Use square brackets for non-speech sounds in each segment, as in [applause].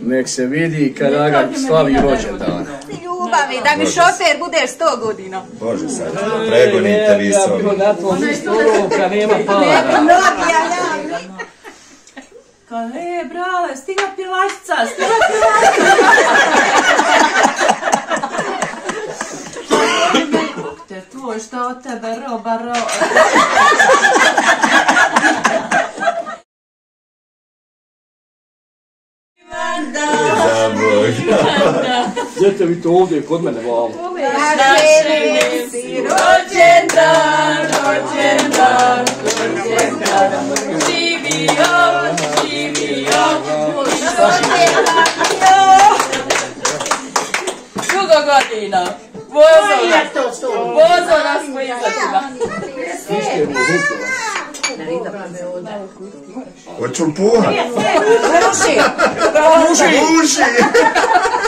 Nek se vidi kad Aga slavi rođendan. Ljubavi, da mi šofer bude 100 godina. Bože sad, pregonite vi s Ja ovim. bilo na tvom stolu kad nema para. Mnogi, ja ja. Kao, e, brale, stigla pjevačica, stigla pjevačica. Te tvoj šta od tebe roba roba. [laughs] Gdje vi to ovdje kod mene vamo? Naše si rođendan, rođendan, rođendan. Živio, živio, rođendan. Dugo godina. Vozo nas, vozo nas po izletima. Hoću li puhat? Ruši. Uši! [laughs]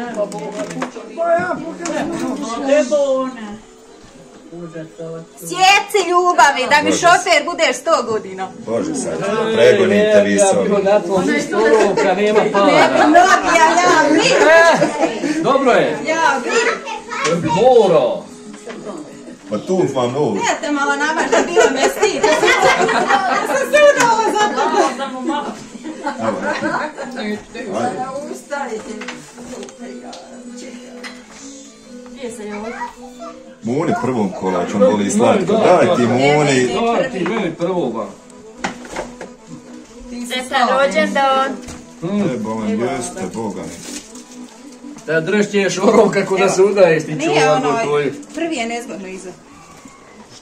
Sjeci ljubavi, da mi šofer bude 100 godina. Bože sad, pregonite vi s Ja bilo ovim. na tvom stolu kad nema para. Ja ja. Mi, E, dobro je. ja, vi. Moro. Pa tu vam ovo. Ja te malo namaš, da bilo me stid. Ja sam se udala za to. Muni prvom kolačom boli slatko. Daj ti Muni. Daj ti meni prvoga. Sretan rođendan. Treba vam jeste, Boga mi. Da dršćeš orov kako da se udaješ ti Nije čuvaku ono, tvoju. prvi je nezgodno iza.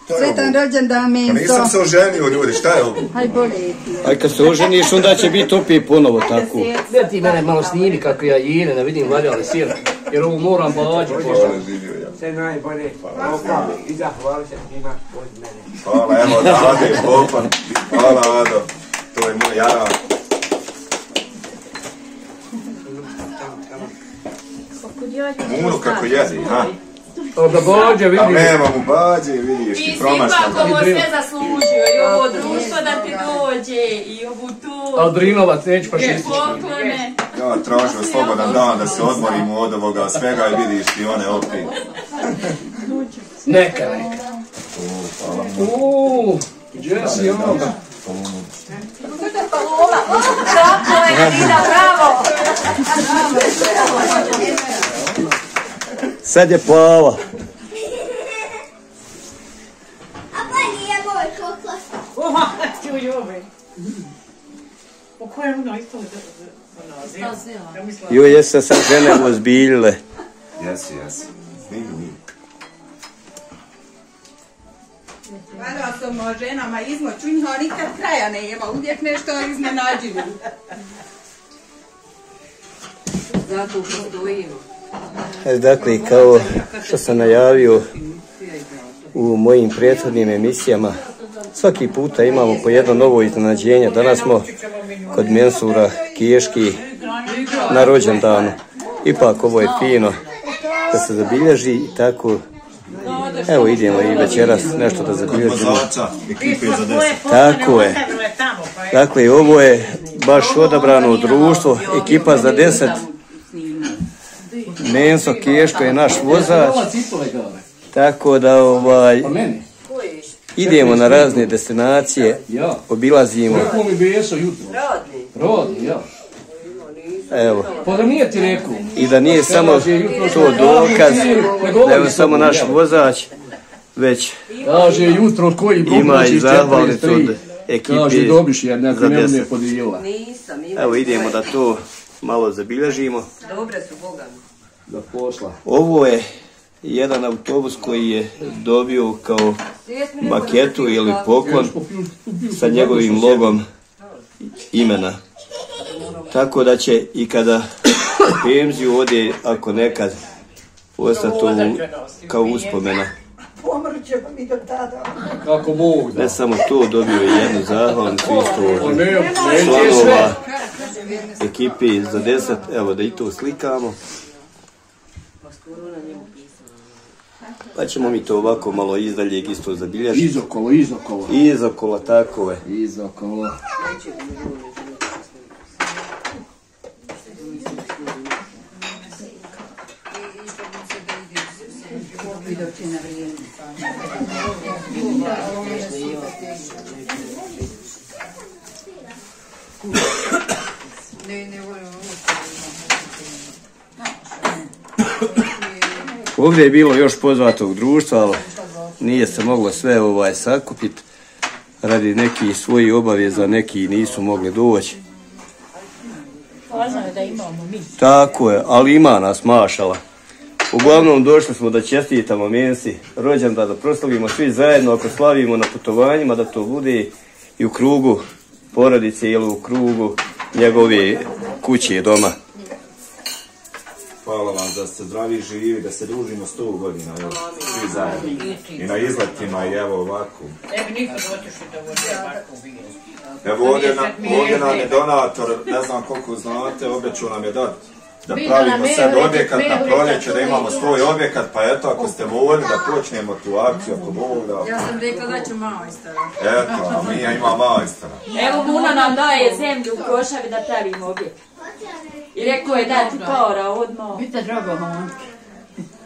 Je Sretan rođendan, Pa Minso. nisam se oženio, ljudi, šta je ovo? Aj bolje. Aj kad se oženiš, onda će biti opet ponovo tako. Ne ti mene malo snimi kako ja jene, da vidim valja li sir. Jer ovo moram. Hvala, ja. Sve najbolje. Opa, I zahvali se svima od mene. Hvala, evo, [laughs] Ade, Popa. Hvala, Ado. To je moj jara. Munu kako jedi, ha? Da bađe A vidi. nema mu bađe, vidiš, ti promašno ga. ovo sve zaslužio i ovo društvo da ti dođe i ovu tu Aldrinovac, neću fašistički. poklone. Ja tražio slobodan dan da se odmorim od ovoga svega i vidiš ti one opet. Neka, neka. Uuu, gdje si ono? Tako je, Nina, bravo. Sad je plava. Oha, ti ove. Po kojem ono isto naziv? Joj, jesu se sad žene ozbiljile. Jesi, jesi. Snimi, snimi. Gledala sam o ženama izmoću, njima nikad kraja nema, uvijek nešto iznenađivo. Zato postojimo. E, Dakle, kao što sam najavio u mojim prethodnim emisijama, svaki puta imamo po jedno novo iznenađenje. Danas smo kod Mensura Kiješki na rođendanu. Ipak ovo je fino da se zabilježi i tako Evo idemo i večeras nešto da zabilježimo. Tako je. Dakle, ovo je baš odabrano društvo, ekipa za deset. Menso Kiješko je naš vozač, tako da ovaj, idemo na razne destinacije, obilazimo. Rodni. Evo, Pa da nije ti rekao. i da nije samo to dokaz da je samo naš vozač, već Kaže jutro koji Bog ima i zahvalnicu 43. od Kaže ekipe dobiš jer neko ne podijelila. Evo idemo da to malo zabilježimo. Dobre su Boga. Da posla. Ovo je jedan autobus koji je dobio kao maketu ili poklon sa njegovim logom imena. Tako da će i kada penziju ode, ako nekad ostati u, kao uspomena. Pomrćemo mi do tada. Kako Bog da. Ne samo to, dobio je jednu zahvalnicu isto Pa od članova ekipe za deset. Evo da i to slikamo. Pa ćemo mi to ovako malo izdaljeg isto zabilježiti. Izokolo, izokolo. Izokola takove. Izokolo. Ovdje je bilo još pozvatog društva, ali nije se moglo sve ovaj sakupiti radi nekih svojih obaveza, neki nisu mogli doći. Važno je da imamo mi. Tako je, ali ima nas mašala. Uglavnom došli smo da čestitamo Mensi rođendan, da proslavimo svi zajedno, ako slavimo na putovanjima, da to bude i u krugu porodice ili u krugu njegove kuće i doma. Hvala vam da ste zdravi i živi, da se družimo sto godina, evo, svi zajedno. I na izletima i evo ovako. Ne bi nikad otišli da vode ovako bilo. Evo ovdje, na, ovdje nam je donator, ne znam koliko znate, obećao nam je dat da pravimo sad objekat na proljeće, da imamo svoj objekat, pa eto, ako ste voljni da počnemo tu akciju, ako Bog da. Ja sam rekla da ću majstora. Eto, a mi ima majstora. Evo Muna nam daje zemlju u košavi da pravimo objekt. I rekao je da ti para odmah. Bite drago, mama.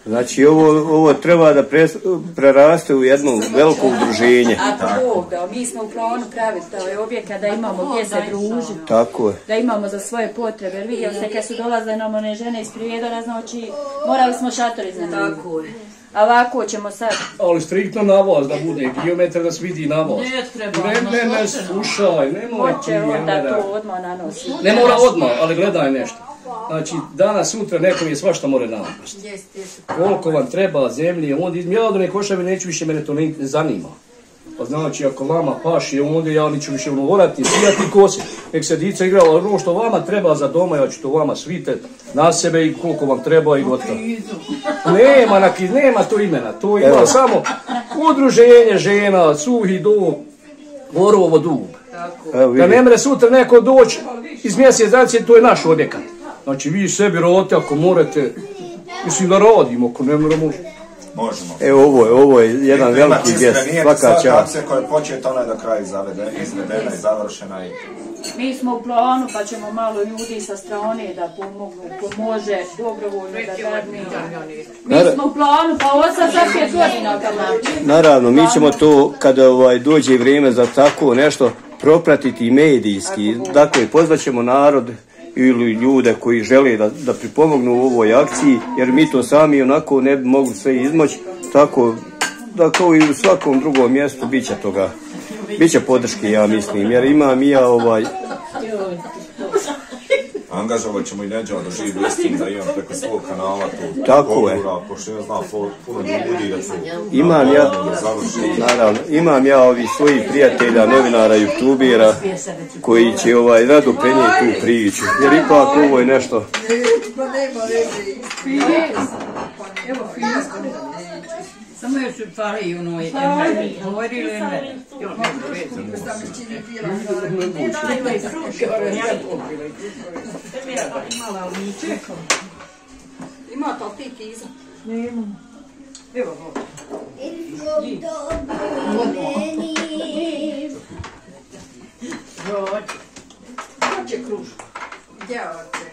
Znači ovo, ovo treba da pres- preraste u jedno veliko udruženje. Ako Bog da, mi smo u planu praviti taj objekat da imamo gdje se družiti. Tako je. Da imamo za svoje potrebe. Jer vidjeli ste kad su dolazile nam one žene iz Prijedora, znači morali smo šator iznajmiti. Tako je. A ovako ćemo sad. Ali striktno na vas da bude geometar da se vidi na vas. Ne treba, Ne, ne, ne, slušaj, nemoj ti Hoće onda to odmah nanosi. Ne mora odmah, ali gledaj nešto. Znači, danas, sutra nekom je svašta more napasti. Koliko vam treba zemlje, onda iz mjeladone košave neću više, mene to ne zanima. Pa znači, ako vama paši, onda ja neću više morati sijati kosi. Nek se dica igra, ali ono što vama treba za doma, ja ću to vama svite na sebe i koliko vam treba i gotovo. Nema, naki, nema to imena, to ima Evo. samo udruženje žena, suhi do, Borovo dug. Evo Da ne mre sutra neko doći iz mjesec dana, to je naš objekat. Znači vi sebi rodite ako morate, mislim da radimo, ako ne moramo. Možemo. Evo ovo je, ovo je jedan Ima veliki gest, svaka sva čast. kapsija koja je početa, ona je do kraja zavedena, izvedena i završena. I... Mi smo u planu pa ćemo malo ljudi sa strane da pomognu, pomože dobrovoljno da dadne. Mi Nara- smo u planu pa ovo sad sad pet godina. Naravno, mi ćemo to kada ovaj, dođe vrijeme za tako nešto propratiti i medijski. Dakle, pozvaćemo narod ili ljude koji žele da, da pripomognu u ovoj akciji, jer mi to sami onako ne bi mogli sve izmoći. Tako da kao i u svakom drugom mjestu bit će toga. Biće podrške, ja mislim, jer imam i ja ovaj, Angažovat ćemo i Neđa da živi listim, da imam preko svog kanala tu. Tako je. Pošto ja znam pu- puno ljudi da su Imam ja. naravno, imam ja ovih svojih prijatelja, novinara, youtubera, koji će ovaj rado prenijeti tu priču. Jer ipak ovo je nešto Ama Yusuf Fahriye onu emretti. Havarilerine. Yok, questa vicina não dai, vai, fruscio. E mi ha imala un cecco. Ima tolti não Nemo. E vabbè. Il fondo bene. Oggi. Oggi è cruscio. Oggi.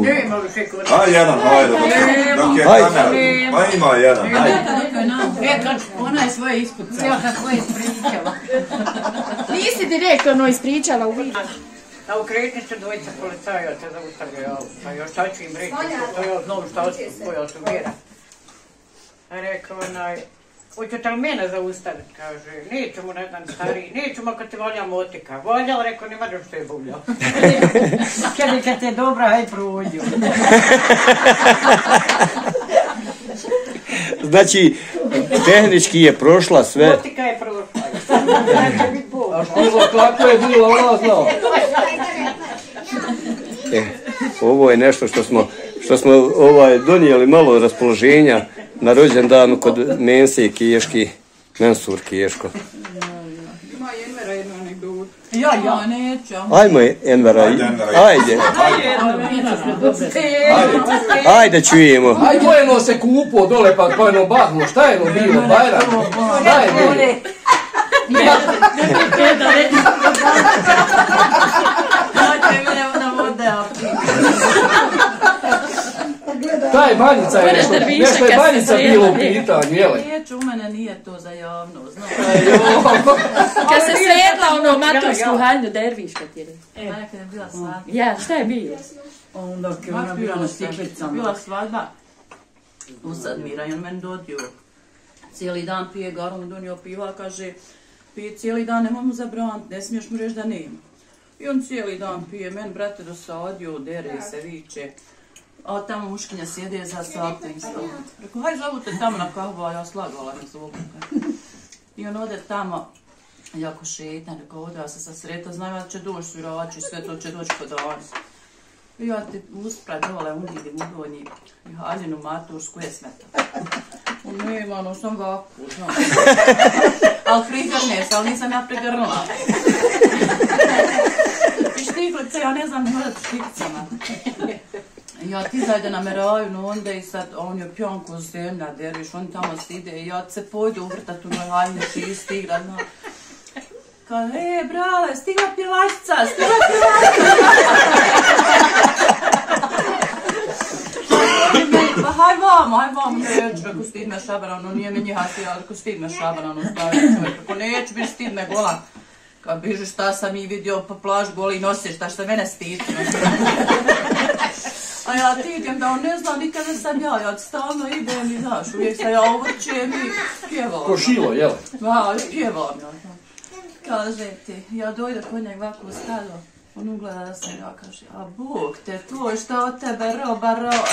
Nema više kod. A jedan, hajde. Dok je Hajde. kamera. Pa ima jedan, hajde. E, kad ona je svoje ispucala. Ja kako je ispričala. Nisi direktorno ispričala u vidu. A u kretni su dvojica policajaca zaustavljaju auto. Pa još šta ću im reći? To je znovu šta koja su mjera. A rekao onaj, hoćete li mene zaustaviti? Kaže, nećemo, ne znam, stariji, nećemo kad ti volja motika. Voljao, rekao, nema da što je buljao. [laughs] Kad kad je dobra, aj prođu. [laughs] Znači, tehnički je prošla sve. Motika je prošla. A što kako je bilo, ona znao. [laughs] E, ovo je nešto što smo, što smo ovaj, donijeli malo raspoloženja na rođendanu kod Mense i Kiješki, Mensur Kiješko. Ima Envera jednu anegdotu. Ja, ja, neću. Ajmo Envera, Ajde, ajde, ajde čujemo. Aj, dvojeno se kupo dole, pa pa jedno bahno, šta je ono bilo, Bajram? Šta je bilo? Taj banjica je nešto, nešto je banjica bilo u pitanju, jele? Neću, u mene nije to za javno, znam. [laughs] [laughs] Kad se sredla ono matursku haljnu derviška ti je. E, nekad je bila svadba. Ja, šta je bilo? Onda je ona bila na stiklicama. Bila svadba. U Sadmira i on meni dodio. Cijeli dan pije garom, donio piva, kaže, pije cijeli dan, nemoj mu zabraniti, ne smiješ mu reći da nema. I on cijeli dan pije, meni brate dosadio, dere se, viče. A tamo muškinja sjede za svakim stolom. Rekao, haj zovu te tamo na kahvu, a ja slagala ne zovu. I on ode tamo, jako šetna, rekao, ode ja se sa sreta, znam ja da će doći svirači, sve to će doći kod danas. I ja ti uspra dole uvidim u donji i haljinu matursku je smeta. On nema, ono sam ovako, znam. [laughs] ali prigrne se, ali nisam ja prigrnula. [laughs] I štiklice, ja ne znam ni hodati štiklicama. Ja ti zajde nameraju, no onda i sad on je pjonko zemlja, deriš, on tamo stide i ja se pojdu uvrtat u noj haljni čist igrat, no. Kaže, e, brale, stigla pjevačica, stigla pjevačica. Pa haj vamo, haj vamo, neću, ako stid me šabara, ono nije meni hati, ali ako stid me šabara, ono stavio čovjek, ako neću, biš stid me gola. Kad bižu šta sam i vidio po plaž goli nosiš, šta što mene stid. A ja ti idem da on ne zna nikada sam ja, ja stalno idem i znaš, uvijek se ja uvrćem i pjevam. Ko šilo, jel? Ma, i pjevam ja. Kaže ti, ja dojde kod njeg ovako u stado, on ugleda da sam ja, kaže, a Bog te tvoj, šta od tebe roba roba.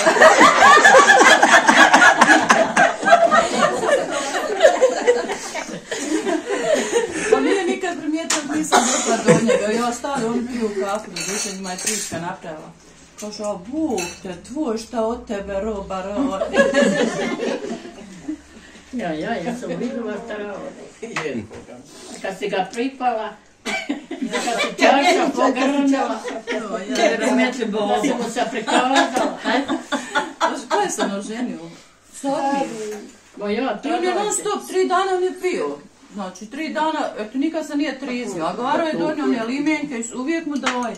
Pa nije nikad primijetio, nisam došla do njega, ja stali, on piju kafu, doduše njima je trička napravila. Bog te tvoj, šta od tebe roba roba. [laughs] Ja, ja, ja sam vidjela šta radi. Kad si ga pripala, [laughs] kad si čaša pogrnula, da si mu se prikazala. Je sam oženio? Sad Bo ja, I on je non stop, tri dana on je pio. Znači, tri dana, eto, nikad se nije triznio. A Garo je donio one limenke i uvijek mu daj.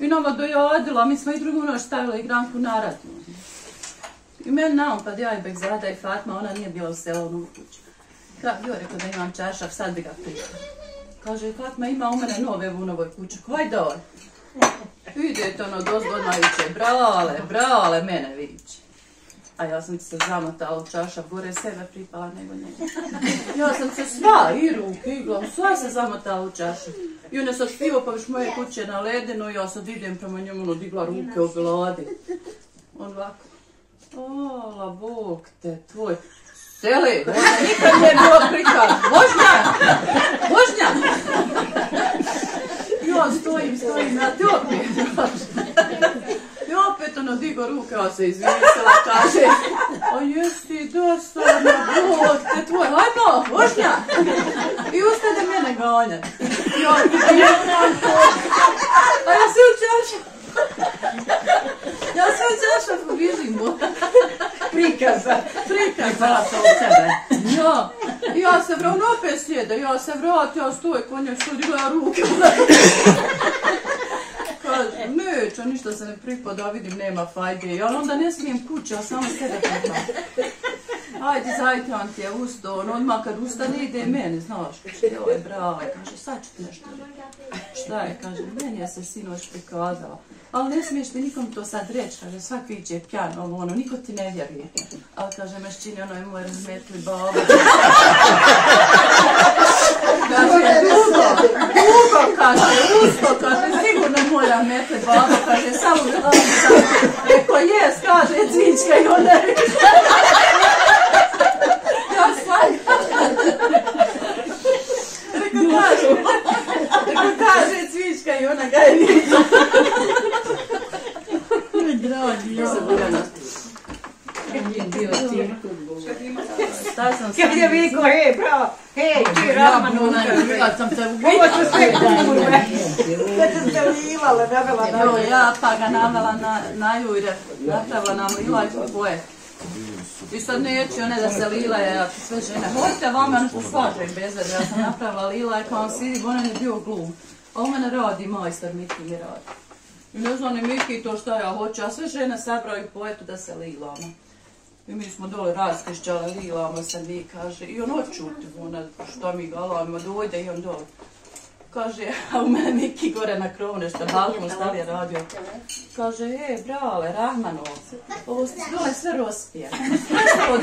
I nama dojadila, mi smo i drugu noć stavila igranku na ratnu. I meni naopad, ja i Begzada i Fatma, ona nije bila u selu u kući. Joj rekao da imam čašav, sad bi ga prikao. Kaže, Fatma ima u mene nove u novoj kući, kaj daj? Idete ono dozgo odmah viće, brale, brale, mene viće. A ja sam se zamotala u čašav, gore sebe pripala nego njega. Ja sam se sva, i ruke, i glavu, sva se zamotala u čašav. I on je sad pivo, pa viš moje kuće na ledinu, ja sad idem prema njemu, ono, digla ruke u gladi. On ovako, Ola, Bog te tvoj. Seli, ona nikad nije bilo prikaz. Vožnja! Ja stojim, stojim, ja ti opet. I ono digo ruke, ja se izvisela, kaže, a jesi dosadno, Bog te tvoj, hajmo, vožnja! I ustade mene ganja. Ja, ja, a ja se učašam. Ja sam zašla pobježim mu. prikaza. Prikaz. Hvala to od sebe. Ja, ja se vrat, on opet sjede, ja se vrat, ja stoje konjak, što digla ruke. Neće, ništa se ne pripada, vidim, nema fajde, ali onda ne smijem kući, ja samo sebe pripada. Hajde, zajte ti je usto, on odmah kad ustane ide meni, znaš, kaže, joj, bravo, kaže, sad ću ti nešto reći. Šta je, kaže, meni je se sinoć prikazala. Ali ne smiješ mi nikom to sad reći, kaže, svak viće pjan, ovo ono, niko ti ne vjeruje. Ali kaže, mešćini, ono je moj razmetli babo. [laughs] kaže, dugo, dugo, kaže, usto, kaže, moj razmetli babo, kaže, samo mi Rekao, jes, kaže, cvička i ona je ja stvarno. Rekao, kaže, rekao, kaže, cvička i ona ga je vidio. Dragi, ja sam bila na Nije bio cirkus, Boga. Šta sam Kad je viko, hej, bravo, hej, ti Rahman, ona je bila sam se Ovo ću sve kurve. Da te se ulivala, navela na ja pa ga navela na, na napravila nam lilajku boje. I sad neću one da se lilaje, ja sve žene. Hoćete vama nešto slažem bez veze, ja sam napravila lilajku, a on sidi, ona je bio glum. A u mene radi majstor, Miki mi radi. I ne znam ni Miki to šta ja hoću, a sve žene sabraju poetu da se lilamo. I mi smo dole raskrišćali, lilamo se, vi kaže, i on očuti, ona, šta mi galamimo, dojde i on dole. Kaže, a u mene Miki gore na krovu nešto balkon stavio radio. Kaže, e, brale, Rahmanov, ovo dole sve rospije. [laughs] [laughs] Što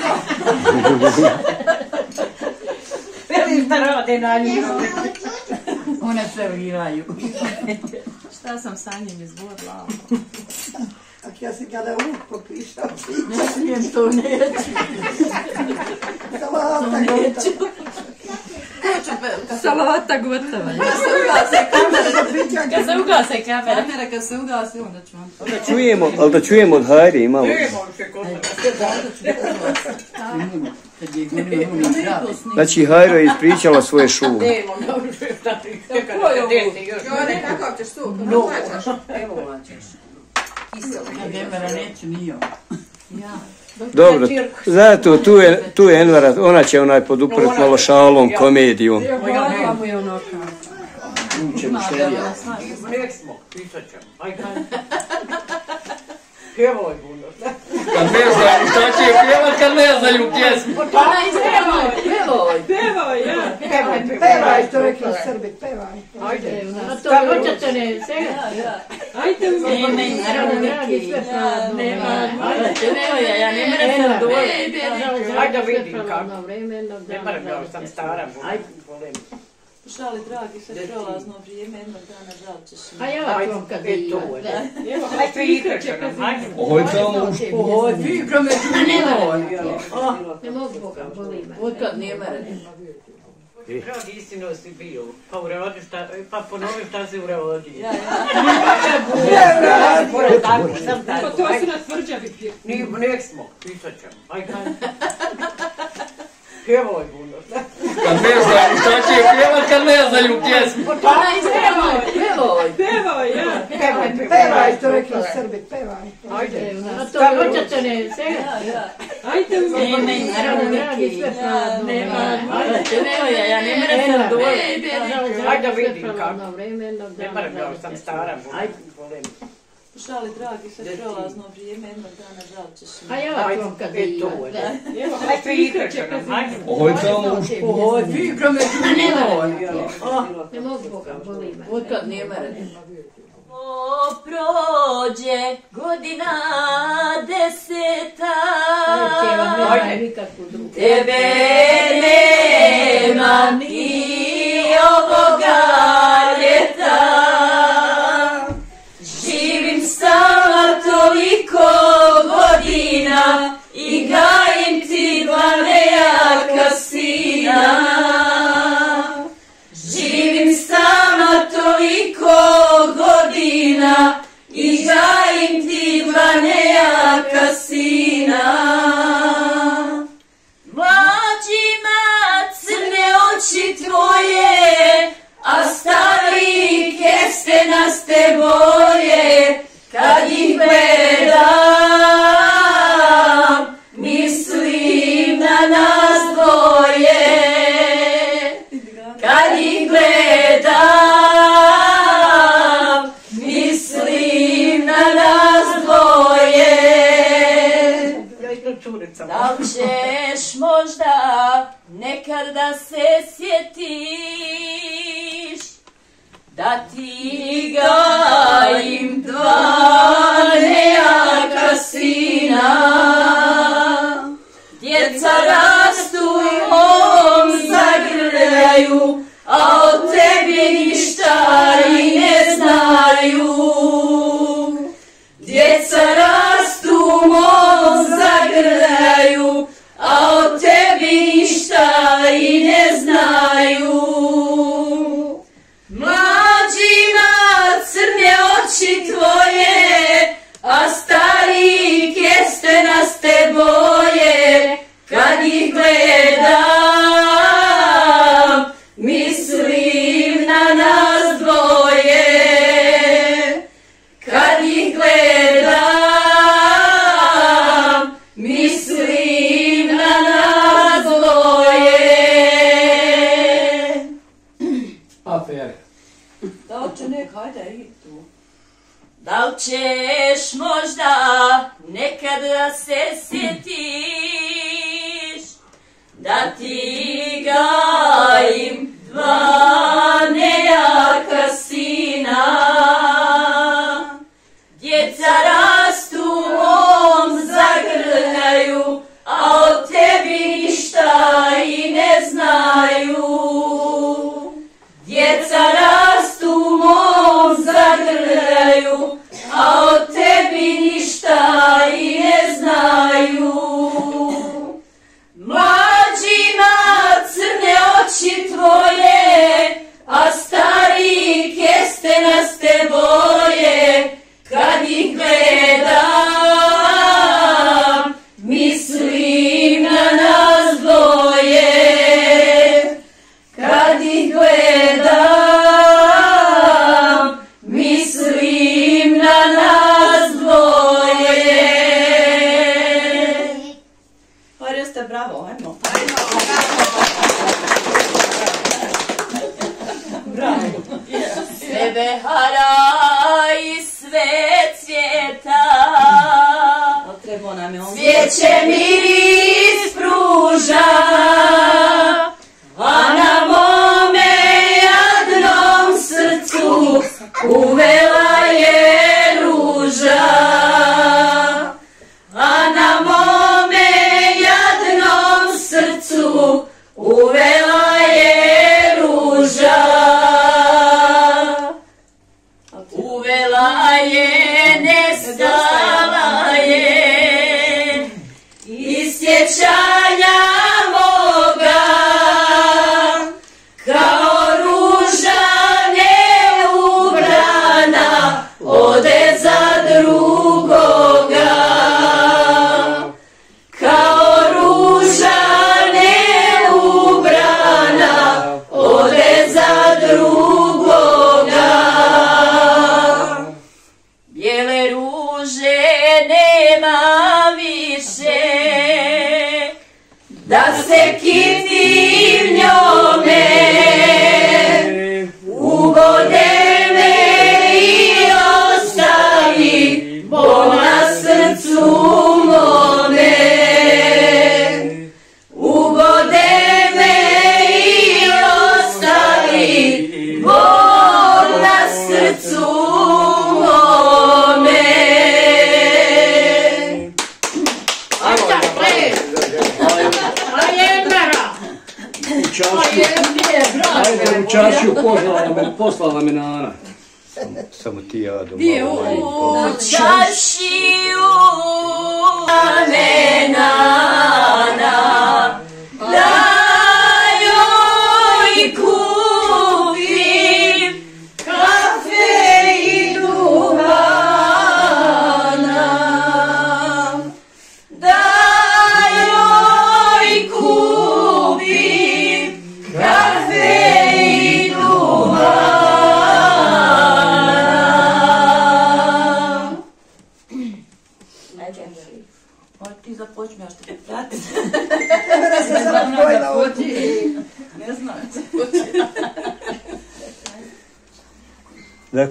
da? Rade na njih. One se uiraju. [laughs] Šta sam sa njim izvodila? Ak ja si kada uvijek popišam. Ne smijem to, neću. Salata Neću. Hoću Salata gotova. Kad se ugase kamere, Kad se ugase kamere. kamera kad se ugase, onda ću vam to. Čujemo, ali da čujemo od Hajri imamo. Znači Hajra je ispričala svoje šume. Ko je ovo? Jone, kakav ćeš tu? Kako plaćaš? Evo maćeš. Demera neću ni on. Ja. Dobro, zato tu je, tu je Envara, ona će onaj poduprat malo šalom, komedijom. Ovakva mu je ono Uče mušterija. Nek smo, pisat ćemo. Kaj. Pjevoj buno. Kad ne znaju šta će pjevat, kad ne znaju pjesmu. Ona izpjevoj, pjevoj. Pevoj, ja. Pevaj, pevaj, što rekli Srbi, pevaj. Ajde. To hoćete ne, sega? Ajde, Ne, ne, naravno, radi sve pravno. Nema, nema, ja, ne mene sam dole. Ajde da vidim kako. Ne moram ja sam stara. Ajde, Šali, dragi, sve prolazno vrijeme, jednog dana žal ćeš. A ja ću kad E, je to je. Ajde, igraće nam, ajde. Ovo je tamo u igra me tu. Ne mogu Boga. Otkad istino si bio, pa šta, pa ponovi šta si. Ja, ja. Moram tako, sam tako. To su nas tvrđavi. Ni, nek smo, pisat ćemo. Aj, kaj. Kad ne znaju šta će pjevat, kad ne znaju pjesmu. Ona izpjevoj, pjevoj. Pevoj, ja. Pevaj, Pevaj, što rekli Srbi, pevaj. Ajde. To hoćete ne, sega? Ja, ja. Ajde, Ne, ne, sve nema, ja ne sam dole. Ajde da vidim kako. Ne moram ja sam stara. Ajde, volim. Šali, dragi, sve prolazno vrijeme, jednog dana žal ćeš. A ja ću kad E, je to je. Ajde, igraće nam. Ovo je tamo u igra me tu. Ne mogu Boga. Otkad. O, prođe godina deseta, Ajde. Nikakvu drugu. tebe nema ni čurica. Da li ćeš možda nekad da se sjetiš da ti gajim dva nejaka sina djeca rastu i mom zagrljaju a a stari jeste nas teboj. Bogă mei ostavi, bona srcu čašu poslala nam, poslala nam je Nana. Samo ti ja doma. Di, ovaj o, o, čaš!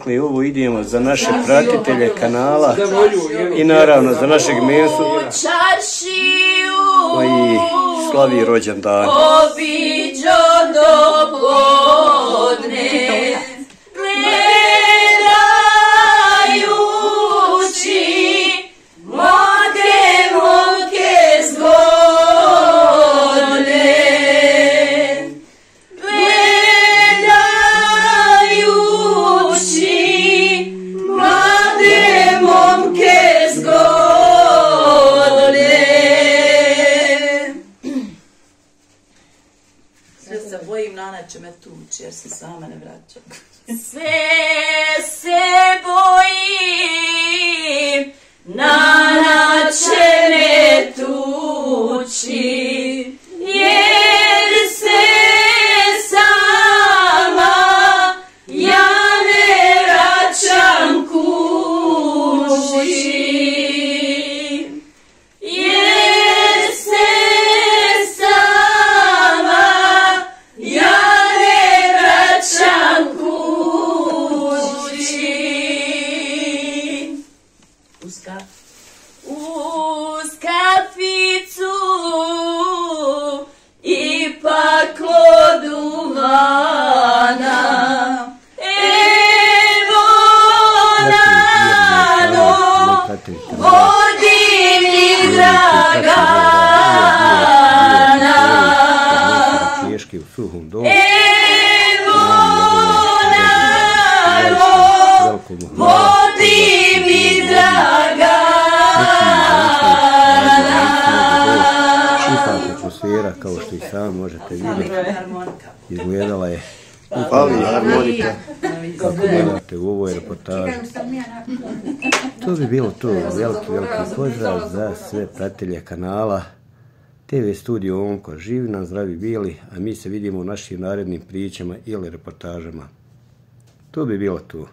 Dakle, ovo idemo za naše pratitelje kanala i naravno za našeg mensu koji slavi rođendan. me tuči jer se sama ne vraća. Sve pozdrav za sve pratelje kanala TV Studio Onko. Živi nam zdravi bili, a mi se vidimo u našim narednim pričama ili reportažama. To bi bilo tu.